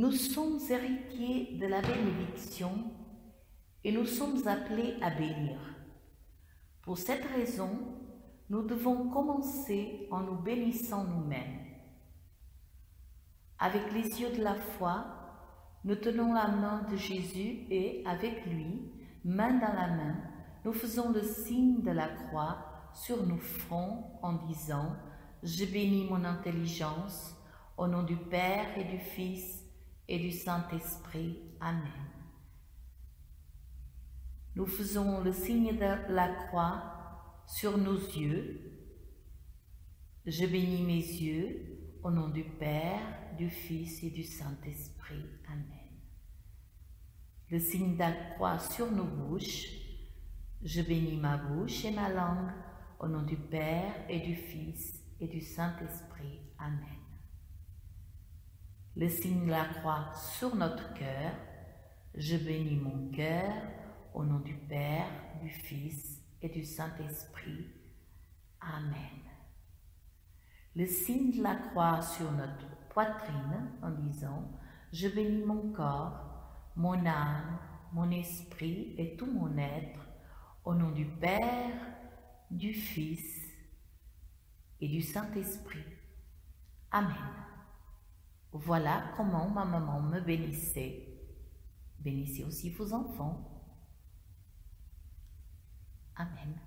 Nous sommes héritiers de la bénédiction et nous sommes appelés à bénir. Pour cette raison, nous devons commencer en nous bénissant nous-mêmes. Avec les yeux de la foi, nous tenons la main de Jésus et, avec lui, main dans la main, nous faisons le signe de la croix sur nos fronts en disant Je bénis mon intelligence au nom du Père et du Fils et du Saint-Esprit. Amen. Nous faisons le signe de la croix sur nos yeux. Je bénis mes yeux au nom du Père, du Fils et du Saint-Esprit. Amen. Le signe de la croix sur nos bouches. Je bénis ma bouche et ma langue au nom du Père et du Fils et du Saint-Esprit. Amen. Le signe de la croix sur notre cœur. Je bénis mon cœur au nom du Père, du Fils et du Saint-Esprit. Amen. Le signe de la croix sur notre poitrine en disant Je bénis mon corps, mon âme, mon esprit et tout mon être au nom du Père, du Fils et du Saint-Esprit. Amen. Voilà comment ma maman me bénissait. Bénissez aussi vos enfants. Amen.